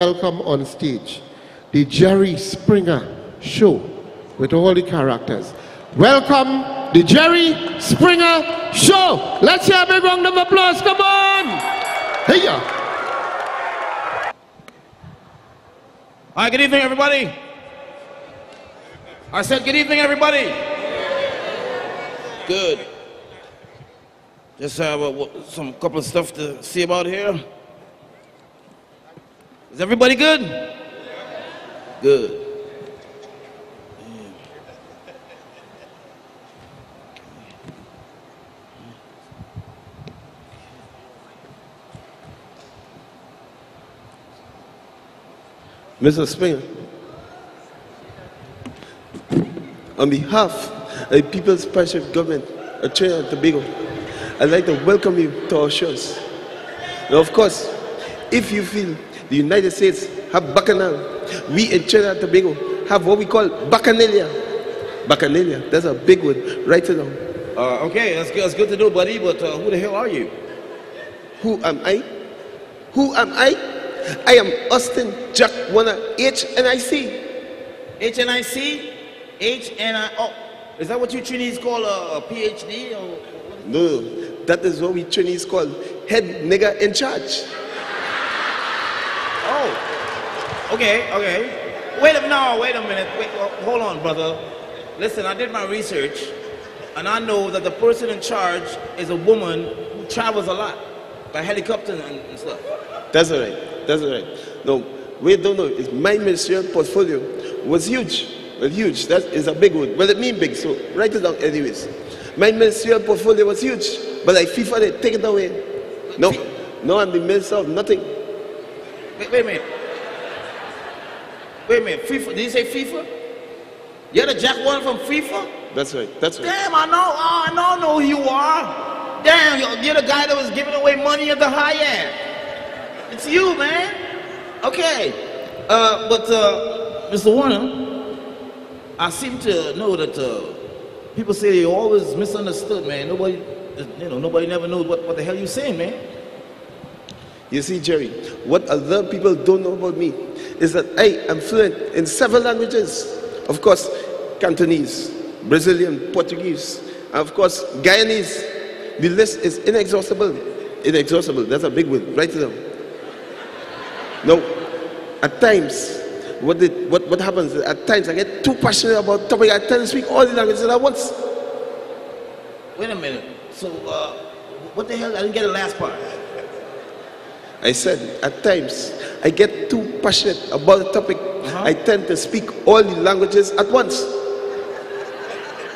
welcome on stage the Jerry Springer Show with all the characters. Welcome the Jerry Springer Show. Let's hear a big round of applause. Come on. Hey, ya. Hi, good evening, everybody. I said good evening, everybody. Good. Just uh, have a, some couple of stuff to see about here. Is everybody good? Good. Mr. Springer, on behalf of the People's Partnership Government of Trinidad and Tobago, I'd like to welcome you to our shows. Now, of course, if you feel the United States have bacchanal, we in Trinidad and Tobago have what we call bacchanalia. Bacchanalia, that's a big word. Write it down. Uh, okay, that's good, that's good to know, buddy, but uh, who the hell are you? Who am I? Who am I? I am Austin Jack Warner, HNIC. HNIC? HNI. Oh, is that what you Chinese call a, a PhD? Or what? No, that is what we Chinese call head nigger in charge. Oh, okay, okay. Wait a minute, no, wait a minute. Wait, hold on, brother. Listen, I did my research, and I know that the person in charge is a woman who travels a lot by helicopter and, and stuff. That's all right. That's all right. No, we don't know. It's my ministerial portfolio was huge. Well, huge. That is a big one. Well, it mean big, so write it down anyways. My ministerial portfolio was huge, but I FIFA it, take it away. No, no, I'm the minister of nothing. Wait, wait a minute. Wait a minute. FIFA? Did you say FIFA? You're the Jack one from FIFA? That's right. That's right. Damn, I know. Oh, I know, I know who you are. Damn, you're, you're the guy that was giving away money at the Hyatt. It's you, man. Okay. Uh, but, uh, Mr. Warner, I seem to know that uh, people say you're always misunderstood, man. Nobody, you know, nobody never knows what, what the hell you're saying, man. You see, Jerry, what other people don't know about me is that I am fluent in several languages. Of course, Cantonese, Brazilian, Portuguese, and of course, Guyanese. The list is inexhaustible. Inexhaustible. That's a big word. Write it down. Now, at times, what, did, what, what happens at times I get too passionate about topic. I tend to speak all the languages at once. Wait a minute. So, uh, what the hell? I didn't get the last part. I said at times I get too passionate about the topic. Uh-huh. I tend to speak all the languages at once.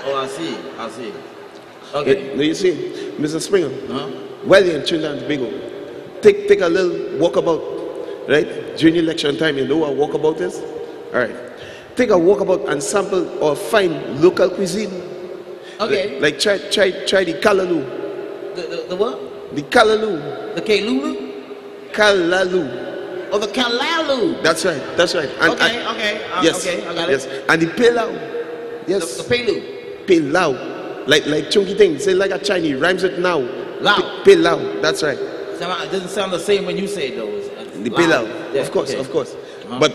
Oh, I see. I see. Okay. Now you see, Mr. Springer, Uh-huh. while you're in Trinidad and Tobago, take take a little walkabout, right? During election time, you know what walkabout is? All right. Take a walkabout and sample or find local cuisine. Okay. Like, like try try try the kalalu, The, the, the what? the kalalu, The Kalulu? kalalu. Or the Kalalu? That's right. That's right. And, Okay, and- okay. uh, yes. Okay, I got yes. And the pilau. The, Yes. the Pelu. Pilau. Like like chunky thing. Say like a Chinese. Rhymes with now. Lao. Pilau. That's right. Sound- It doesn't sound the same when you say it, though. It's- The pilau. Yeah, of course, okay. of course. Uh-huh. But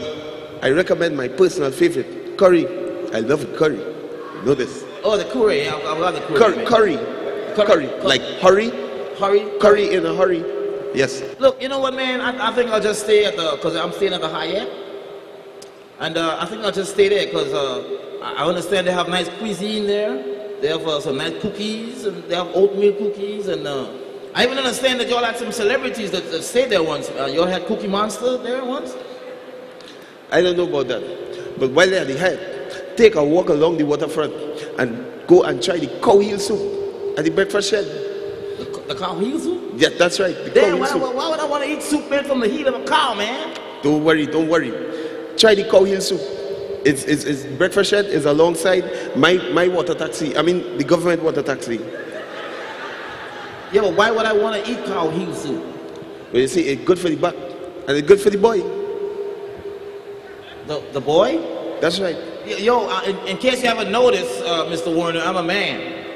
I recommend my personal favorite, curry. I love curry. You know this. Oh, the curry. I, I love the curry. Curry. Curry. Curry. Curry. Like hurry. Curry. Curry in a hurry. Yes. Look, you know what, man? I, I think I'll just stay at the, because I'm staying at the Hyatt. And uh, I think I'll just stay there because uh, I understand they have nice cuisine there. They have uh, some nice cookies and they have oatmeal cookies. And uh, I even understand that y'all had some celebrities that, that stayed there once. Uh, y'all had Cookie Monster there once? I don't know about that. But while they're at the Hyatt, take a walk along the waterfront and go and try the cow heel soup at the breakfast shed. The, cow heel soup? Yeah, that's right. The Damn, why, soup. why, why would I want to eat soup made from the heel of a cow, man? Don't worry, don't worry. Try the cow heel soup. It's, it's, it's breakfast shed is alongside my, my water taxi. I mean the government water taxi. Yeah, but why would I want to eat cow heel soup? But you see, it's good for the back and it's good for the boy. The, the boy? That's right. Yo, uh, in, in case you haven't noticed, uh, Mr. Warner, I'm a man.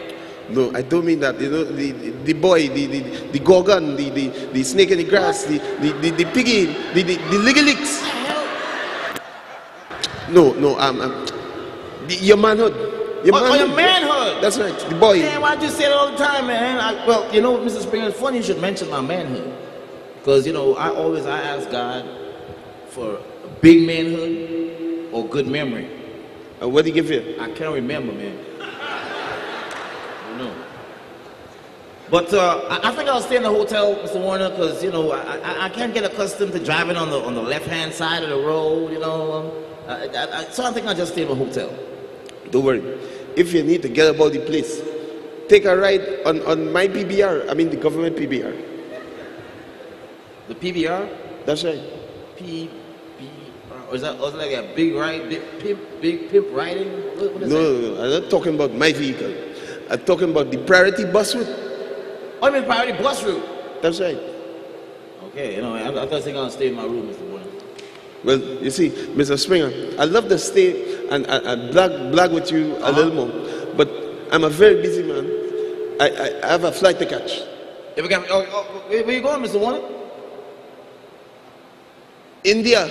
No, I don't mean that. You know, the, the, boy, the, the, the gorgon, the, the, the snake in the grass, the, the, the, the piggy, the, the, the liggalix. No, no, um, um, the, your manhood. Your Oh, oh, your manhood. That's right, the boy. Man, why'd you say that all the time, man? I, well, you know, Mr. Springer, it's funny you should mention my manhood. Because, you know, I always, I ask God for a big manhood or good memory. Uh, what did he give you? I can't remember, man. You know. But uh, I, I think I'll stay in the hotel, Mr. Warner, because you know I, I, I can't get accustomed to driving on the on the left hand side of the road. You know, um, I, I, I, so I think I'll just stay in the hotel. Don't worry. If you need to get about the place, take a ride on, on my PBR. I mean the government PBR. The PBR, That's right. P, or is that was like a big ride, big pimp, big pimp riding? What, what is No, that? no, no, I'm not talking about my vehicle. I'm talking about the priority bus route. Oh, I mean priority bus route. That's right. Okay, you know, I, I thought I I'll stay in my room, Mr. Warner. Well, you see, Mr. Springer, I'd love to stay and, and, and blag, blag with you a little uh-huh. more, but I'm a very busy man. I, I, I have a flight to catch. If we got, oh, oh, where, where you going, Mr. Warner? India.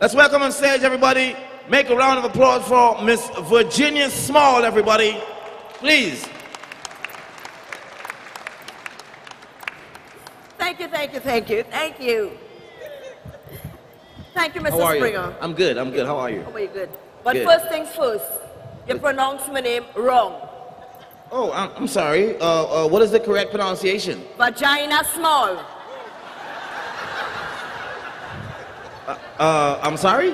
Let's welcome on stage, everybody. Make a round of applause for Miss Virginia Small, everybody. Please. Thank you, thank you, thank you, thank you. Thank you, Mr. How are you? Springer. I'm good. I'm good. How are you? Are you good? But Good. first things first, you pronounce my name wrong. Oh, I'm, I'm sorry. Uh, uh, what is the correct pronunciation? Vagina small. Uh, I'm sorry.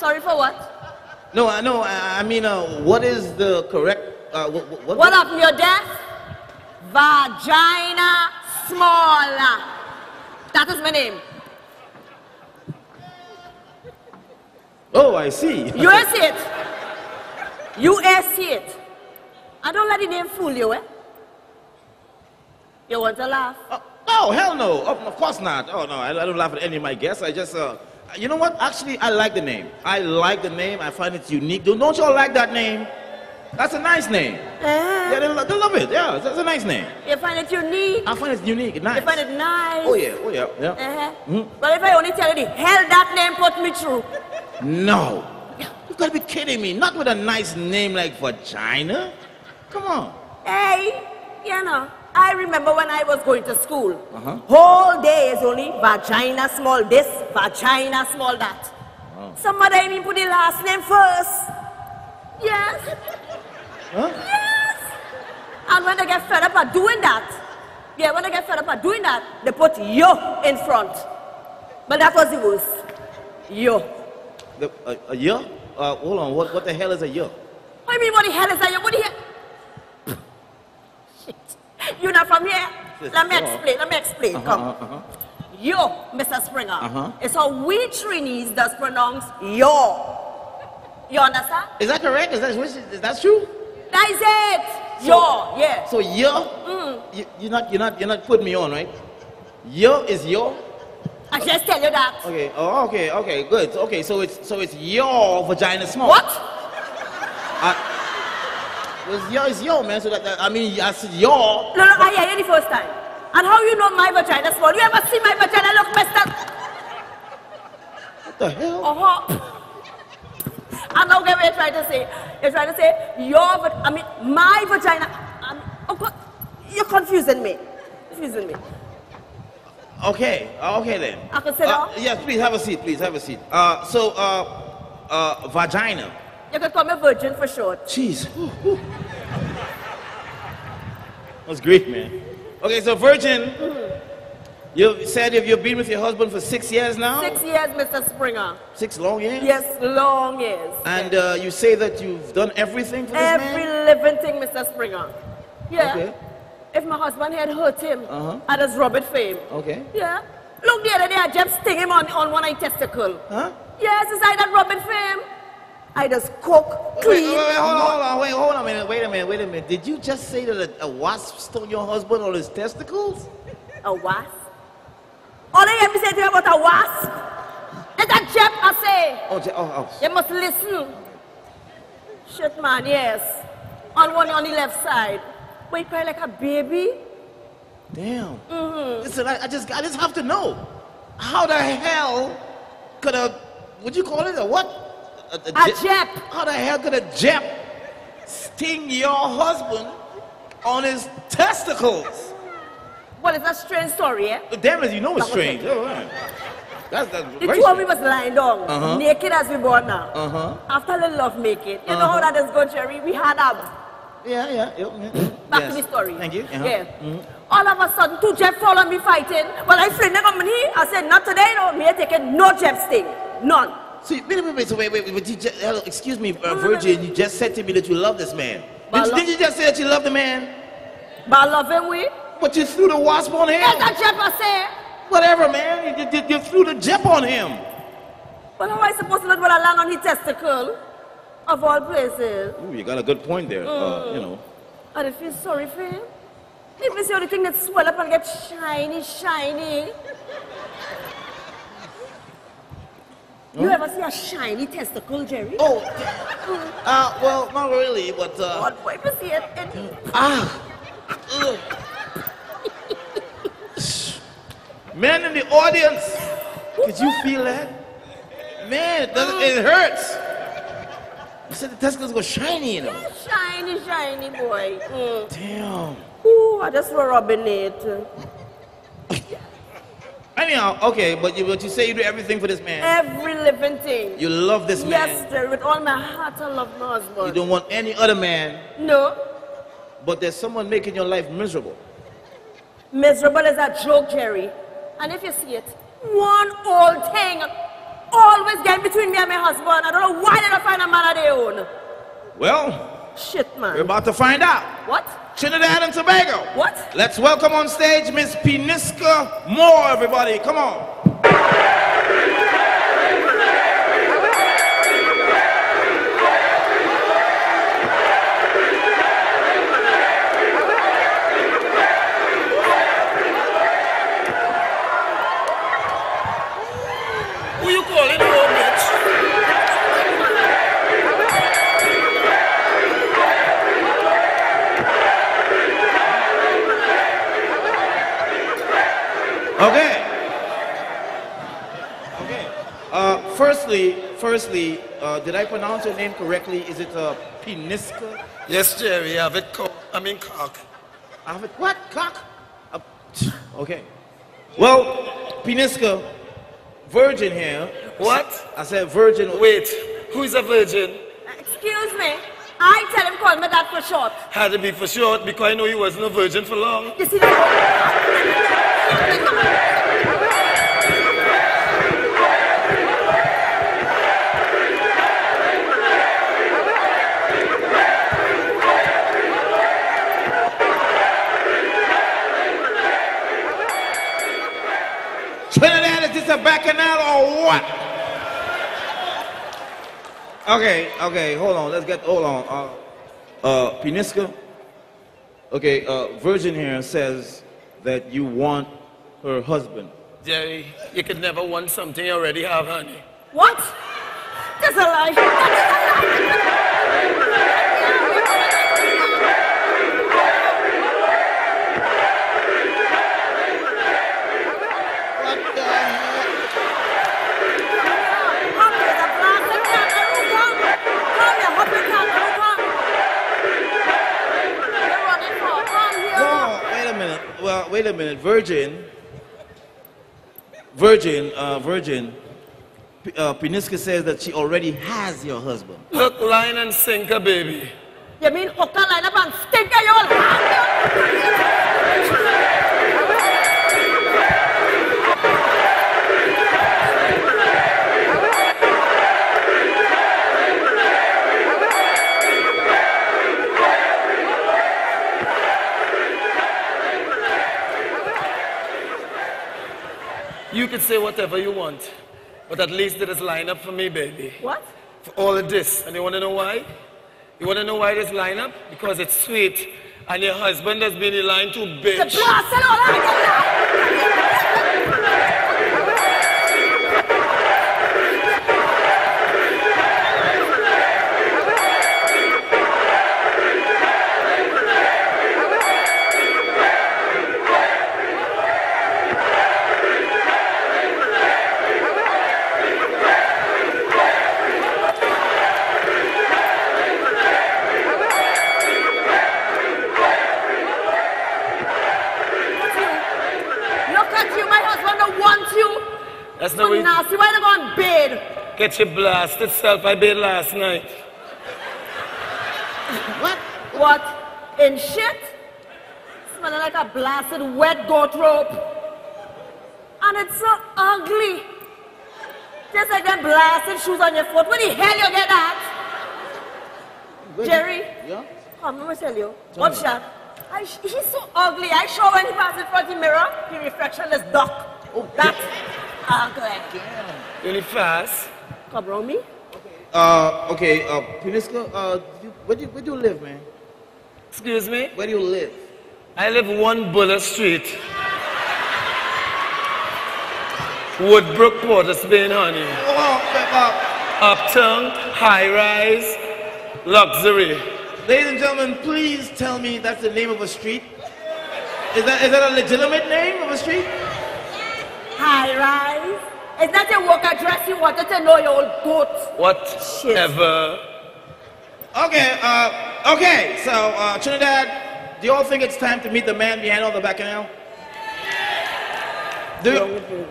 Sorry for what? No, I know. I, I mean, uh, what is the correct? Uh, what, what, What happened your death? Vagina small. That is my name. Oh, I see. You see it. You see it. I don't let the name fool you, eh? You want to laugh? Oh, oh, hell no. Oh, of course not. Oh, no. I, I don't laugh at any of my guests. I just, uh, you know what? Actually, I like the name. I like the name. I find it unique. Don't, don't y'all like that name? That's a nice name. Eh? Yeah, they, they love it. Yeah, that's a nice name. You find it unique? I find it unique nice. You find it nice? Oh, yeah. Oh, yeah. Yeah. Uh-huh. Mhm. Well, if I only tell you the hell that name put me through. No. You've got to be kidding me. Not with a nice name like Vagina. Come on. Hey, you know, I remember when I was going to school. Uh-huh. Whole day is only vagina small this, vagina small that. Somebody even put the last name first. Yes. Huh? Yes. And when they get fed up at doing that, yeah, when they get fed up at doing that, they put yo in front. But that was the worst. Yo. The, a, a year? Uh, hold on. What, what the hell is a year? What do you mean, what the hell is a that? What the hell? Shit. You're not from here? Yes, Let me you are. explain. Let me explain. Uh-huh, Come. uh-huh. Yo, Mr. Springer. Uh-huh. It's how we Trinis does pronounce yo. You understand? Is that correct? Is that, is that true? That is it. yo, yeah. So yo, Mm. You, you're not, you're not, you're not putting me on, right? Yo is yo. I just tell you that. Okay. Oh, okay. Okay. Good. Okay. So it's, so it's your vagina small. What? Uh, it's your, it's your man. So that, that I mean, I said your. No, no, I hear you the first time. And how you know my vagina small? You ever see my vagina look messed up? What the hell? Uh-huh. And now get what you're trying to say. You're trying to say your, I mean, my vagina. I mean, oh God, you're confusing me. Confusing me. Okay. Okay then. I can sit Uh, down? yes. Please have a seat. Please have a seat. Uh, so uh, uh, vagina. You can call me virgin for short. Jeez. That's great, man. Okay, so Virgin, you said if you've been with your husband for six years now? Six years, Mr. Springer. Six long years? Yes, long years. And uh, you say that you've done everything for this Every man? living thing, Mr. Springer. Yeah. Okay. If my husband had hurt him, Uh-huh. I just rub it for him. Okay. Yeah. Look the other day, I just sting him on, on one eye testicle. Huh? Yes, it's I that rub it for him. I just cook, Wait, clean. wait, wait, hold on, hold on, wait, hold on a minute, wait a minute, wait a minute. Did you just say that a, a wasp stung your husband on his testicles? A wasp? All I me say to you about a wasp is a Jep, I say. Oh, Je- oh, oh. You must listen. Shit, man, yes. On one on the left side. He cry like a baby. Damn. Mm-hmm. Listen, I, I just I just have to know. How the hell could a would you call it? A what? A, A Jep. How the hell could a Jep sting your husband on his testicles? Well, it's a strange story, eh? Damn it, you know it's That strange. Oh, right. That's that's The two of strange. was lying down, Uh-huh. naked as we born now. Uh-huh. After the love making, you know how that is good, Jerry? We had um, Yeah, yeah, yeah. back Yes. to the story. Thank you. Uh-huh. Yeah. All of a sudden, two Jep follow me fighting. Well, I friend them come here. I said, not today, no. Me I taking no Jep sting. None. So wait, wait, wait, so wait, wait, wait. You just, hello, excuse me, uh, Virgin. You just said to me that you love this man. Did, love- did you just say that you love the man? But I love him, we. But you threw the wasp on him. Yes, that Jep I say. Whatever, man. You, you, you threw the jep on him. But how am I supposed to know what I land on his testicle? Of all places. Ooh, you got a good point there. Uh, you know. I feel sorry for him. If it's the only thing that swell up and get shiny, shiny. You ever see a shiny testicle, Jerry? Oh, uh, well, not really, but uh, God, why you see it? it ah, men in the audience, did you feel that? Man, it, doesn't, it hurts. You said the testicles go shiny, you know. shiny, shiny boy. Mm. Damn. Ooh, I just were rubbing it. Anyhow, okay, but you, but you say you do everything for this man. Every living thing. You love this man. Yes, Jerry, with all my heart, I love my husband. You don't want any other man, No, but there's someone making your life miserable. miserable is a joke, Jerry. And if you see it, one old thing always get between me and my husband. I don't know why they don't find a man of their own. Well, Shit, man. we're about to find out. What? Trinidad and Tobago. What? Let's welcome on stage Miss Piniska Moore, everybody. Come on. Who you calling home, bitch? Okay. Okay. Uh, firstly, firstly, uh, did I pronounce your name correctly? Is it uh, Piniska? Yes, Jerry, I have it cock. I mean cock. I have it. What? Cock? Uh, okay. Well, Piniska, virgin here. What? I said virgin. Wait, who is a virgin? Excuse me. I tell him call me that for short. Had to be for short because I know he wasn't a virgin for long. You see that? Trinidad, is this a bacchanal or what? Okay, okay, hold on. Let's get, hold on. Uh, uh, Piniska. Okay, uh, Virgin here says that you want her husband. Jerry, you could never want something you already have, honey. What? That's a lie. That's a lie. What the hell? Come here, the blasted kangaroo, come. Come here, hop the kangaroo, come. You're running for, come here. No, wait a minute. Well, wait a minute. Virgin. Virgin, uh, Virgin. P- Uh, Piniska says that she already has your husband. Look, line and sinker, baby. You mean hook a line up and stick at your hand? You could say whatever you want, but at least there is line up for me, baby. What? For all of this. And you want to know why? You want to know why this line up? Because it's sweet. And your husband has been in line too, The bitch. all right, That's So not what you nasty. Why you go on bed? Get your blasted self. I bathed last night. What? What? In shit? Smelling like a blasted wet goat rope. And it's so ugly. Just like them blasted shoes on your foot. Where the hell you get that? Jerry? Yeah? Come, let me tell you. Tell Watch me. that. I sh- he's so ugly. I sure when he passes in front of the mirror, he reflectionless duck. Oh, that ugly. Really fast. Come around me. Uh, okay, uh, Piniska, uh, you, where, do you, where do you live, man? Excuse me? Where do you live? I live one Bullet Street. Woodbrook, Port of Spain, honey. Oh, Uptown, high rise, luxury. ladies and gentlemen, please tell me that's the name of a street. Is that, is that a legitimate name of a street? High rise. Is that your work address you wanted to know, your old goat? Whatever. Okay, uh, okay, so, uh, Trinidad, do you all think it's time to meet the man behind all the bacchanal? Do you?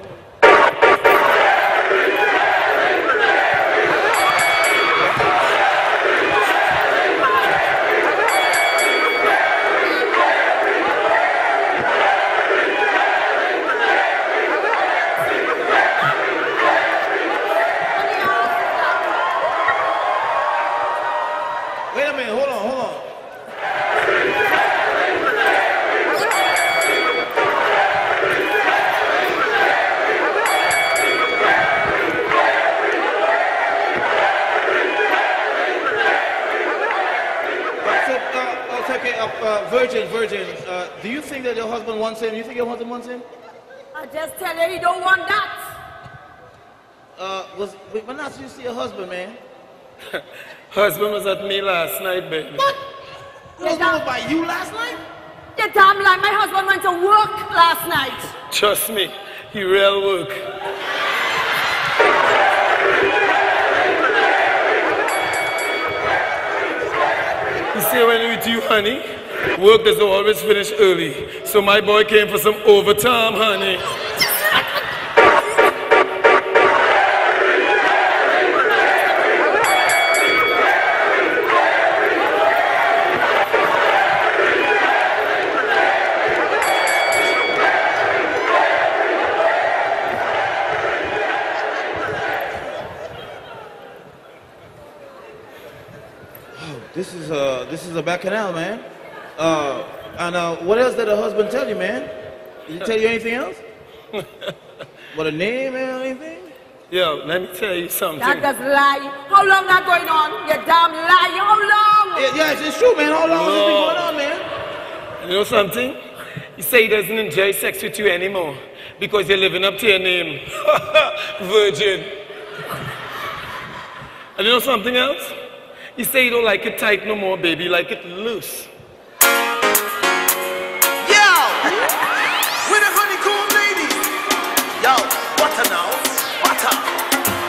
Wait a minute, hold on, hold on. Uh, so, uh, okay, virgin, virgin, uh, do you think that your husband wants him? You think your husband wants him? I just tell you, he don't want that. Uh, was, wait, when last did you see your husband, man? Husband was at me last night, baby. What? Your husband was by you last night? You damn lie, my husband went to work last night. Trust me, he real work. When with you, honey, work doesn't always finish early. So my boy came for some overtime, honey. Is this is a bacchanal, man. Uh, and uh, what else did the husband tell you, man? Did he tell you anything else? what a name and anything? Yo, let me tell you something. That does lie. How long that going on? You damn lie. How long? Yeah, yes, it's true, man. How long has this been going on, man? You know something? He say he doesn't enjoy sex with you anymore because you're living up to your name. Virgin. And you know something else? He say you don't like it tight no more, baby. He like it loose. Yo! With the honeycomb ladies. Yo, what a now? What a?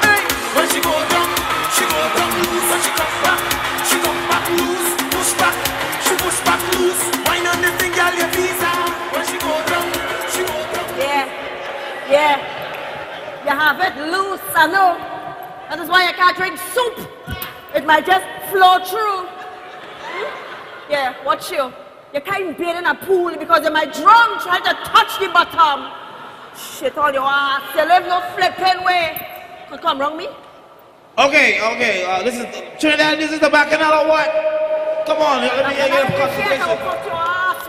Hey, when she go down, she go down loose. When she come back, she come back loose. Push back, she push back loose. Wine on the thing, girl, your visa. When she go down, she go down. Yeah. Yeah. You have it loose, I know. That is why you can't drink soup. It might just flow through. Hmm? Yeah, watch you. You can't bathe in a pool because you might drown trying to touch the bottom. Shit on your ass. You live no flipping way. Come, come wrong me. Okay, okay. Uh, this is Trinidad. This is the back bacchanal or what? Come on, let me get a concentration.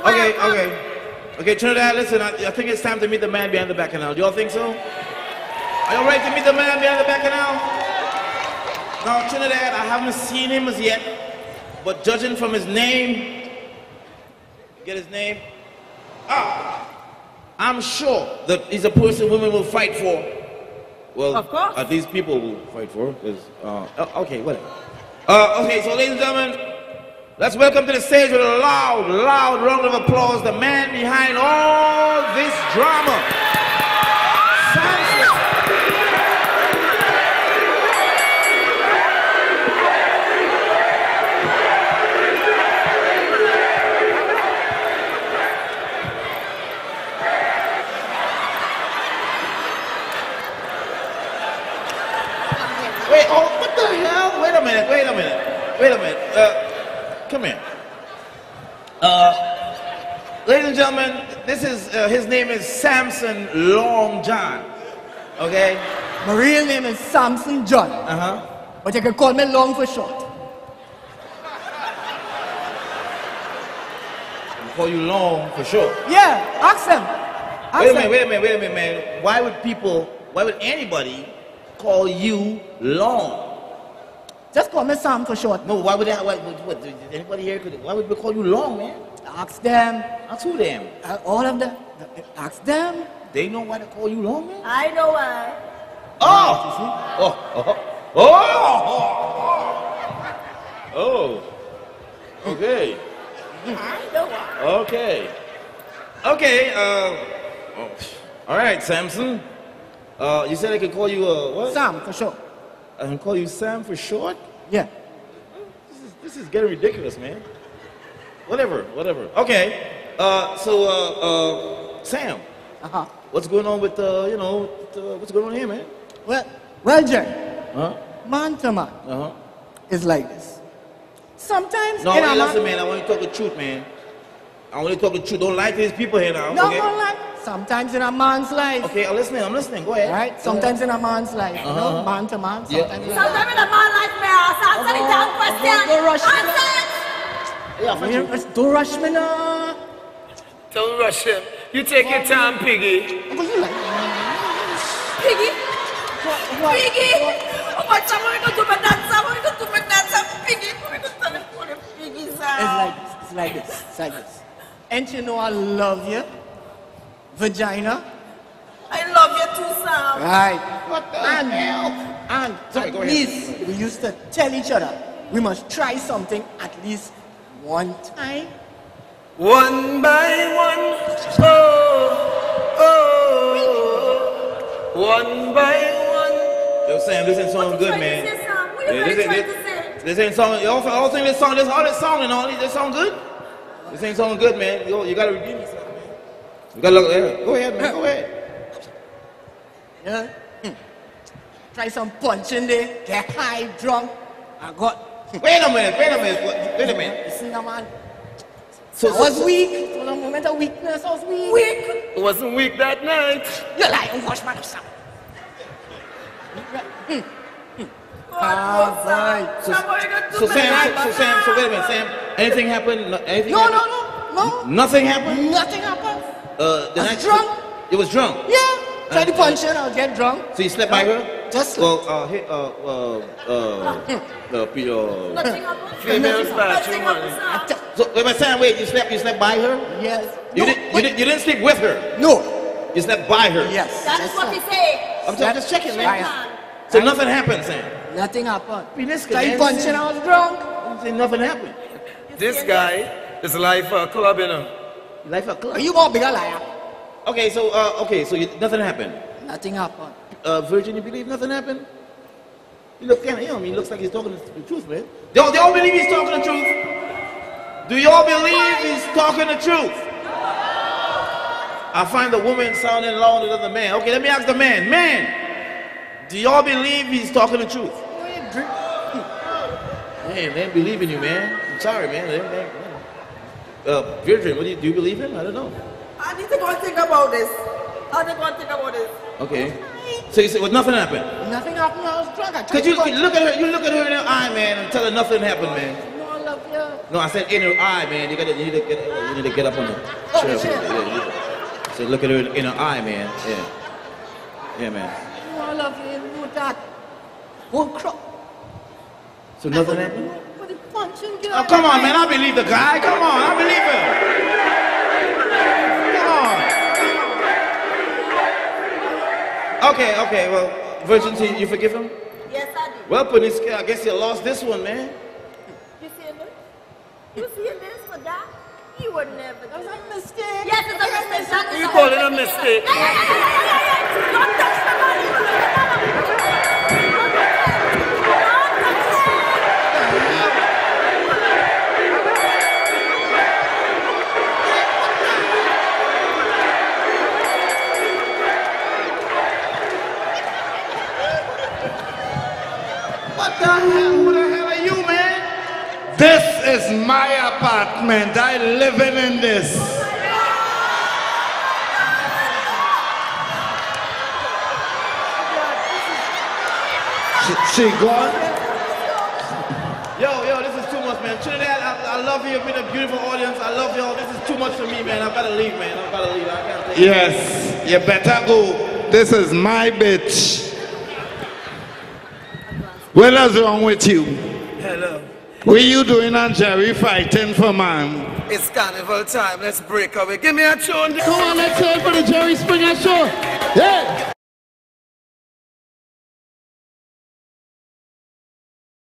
Okay, okay. Okay, Trinidad, listen, I, I think it's time to meet the man behind the bacchanal. Do y'all think so? Are y'all ready to meet the man behind the bacchanal? Now, Trinidad, I haven't seen him as yet, but judging from his name, get his name? Ah, I'm sure that he's a person women will fight for. Well, Of course. at least people will fight for. 'cause, uh, oh, okay, whatever. Uh, okay, so ladies and gentlemen, let's welcome to the stage with a loud, loud round of applause the man behind all this drama. A minute, wait a minute, wait a minute. Uh, come here. Uh, ladies and gentlemen, this is, uh, his name is Samson Long John. Okay? My real name is Samson John, Uh-huh. but you can call me Long for short. I'll call you Long for sure. Yeah, ask them. Ask Wait a minute, wait a minute, wait a minute, man. Why would people, why would anybody call you Long? Just call me Sam for short. No, why would they, why, what, what, anybody here could, why would we call you Long, man? Ask them. Ask who them? Uh, all of them. Ask them. They know why they call you Long, man? I know why. Oh! Oh! Oh! Oh! Oh! oh. Okay. I know why. Okay. Okay, uh, oh, all right, Samson. Uh, you said I could call you, uh, what? Sam for short. I can call you Sam for short? Yeah. This is, this is getting ridiculous, man. Whatever, whatever. Okay, uh, so, uh, uh, Sam, Uh-huh. what's going on with, uh, you know, with, uh, what's going on here, man? Well, Jerry, Huh? man to man Uh-huh. is like this. Sometimes No, a listen, man, I want you to talk the truth, man. I want you to talk the truth. Don't lie to these people here now, no, okay? no, like sometimes in a man's life, Okay, I'm listening, I'm listening. Go ahead. right? Sometimes in a man's life, you know, Uh-huh. man to man. Yeah. Sometimes in a- Sometimes in a man like me, I'll answer the damn question. Don't rush me. Answer it. Yeah, you. Don't- Don't rush me now. Don't rush him. You take your time, Piggy. Uncle, you like Piggy. what? Piggy. Oh my God, what we gonna do with that? Sam? What we gonna do with that? Sam? Piggy. What we gonna tell him for the Piggy, It's like this. It's like this. It's like this. And you know I love you. Vagina. I love you too, Sam. Right. What the And, hell? and Sorry, go at ahead. least we used to tell each other we must try something at least one time. One by one. Oh, oh. One by one. Yo, Sam, this ain't sounding What good, trying man. to say, Sam? What you Yeah, really this, trying ain't, to this, this ain't sounding. Y'all, y'all think this song, this all this song and all this, this sound good? This ain't sounding good, man. Yo, you gotta redeem yourself, man. You gotta look. Yeah. Go ahead, man. Go ahead. Yeah? Hmm. Try some punching there, get high, drunk. I got. Wait a minute. Wait a minute. Wait- Wait a minute. Listen, now, man. So, I was so- weak. It was a moment of weakness. I was weak. Weak. It wasn't weak that night. You're lying, wash my Sam. Ah, boy. Sam, what we gonna so Sam, so, so Sam, so wait a minute, Sam. Anything happened? No, anything No, happened? no, no, no. Nothing happened. Nothing happened. Uh, the I was night drunk. It was drunk. Yeah. Try to Uh, punch in, I'll get drunk. So you slept by her? Just Well, uh, hey, uh, uh, uh, uh, P- uh, Nothing happened. Females Nothing bathroom, happened, so wait, but Sam, wait. You slept? You slept by her? Yes. You no, didn't. You didn't. You didn't sleep with her. No. You slept by her. Yes. That is what sir. he said. I'm just, just checking, man. Right. So nothing happened, Sam. Nothing happened. Be this Try man. punching, I was drunk. Say nothing happened. This guy is life for a club, you know. Life a club. Are you more bigger liar? Okay, so uh, okay, so you, nothing happened. Nothing happened. Uh, Virgin, you believe nothing happened? You look kind of, you know, I mean, he looks like he's talking the truth, man. They all, they all believe he's talking the truth. Do y'all believe he's talking the truth? I find the woman sounding louder than the man. Okay, let me ask the man. Man, do y'all believe he's talking the truth? Man, they ain't believing you, man. I'm sorry, man. They- they- Uh, Virgin, what do you, do you believe him? I don't know. I need to go and think about this. I need to go and think about this. Okay. So you said, well, nothing happened. Nothing happened. I was drunk. I tried Could to you look at her? You look at her in her eye, man, and tell her nothing happened, man. No, I love you. No, I said in her eye, man. You gotta, you need to get, you need to get up on the Oh, chair. chair. Yeah, you need so look at her in her eye, man. Yeah, yeah, man. No, I love you. You that. One crop. So nothing happened. But the punching girl. Oh, come on, man. I believe the guy. Come on, I believe him. Come on. Okay, okay. Well, Virgin, so you forgive him? Yes, I do. Well, put his, I guess you lost this one, man. You see this? You see this for that? You would never do That was a mistake. Yes, it's a mistake. You call it a mistake? Yeah, yeah, yeah, yeah, yeah, yeah, yeah. Don't touch the money. What the hell? Who the hell are you, man? This is my apartment. I living in this. She, she gone? Yo, yo, this is too much, man. Trinidad, I, I love you. You've been a beautiful audience. I love y'all. This is too much for me, man. I got to leave, man. I got to leave. I can't take Yes, you better go. This is my bitch. What is wrong with you? Hello. What are you doing and Jerry fighting for man? It's carnival time. Let's break away. Give me a tune. Come on, let's hear it for the Jerry Springer Show. Yeah.